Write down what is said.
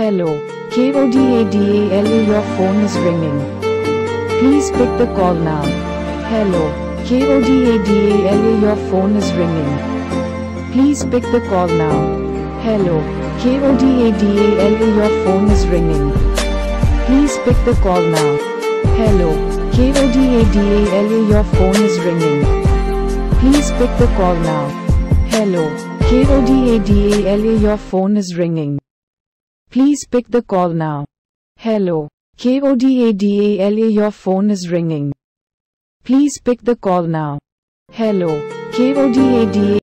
Hello. KODADALA your phone is ringing. Please pick the call now. Hello. KODADALA your phone is ringing. Please pick the call now. Hello. KODADALA your phone is ringing. Please pick the call now. Hello. KODADALA your phone is ringing. Please pick the call now. Hello. KODADALA your phone is ringing. Please pick the call now. Hello. KODADALA your phone is ringing. Please pick the call now. Hello. KODADA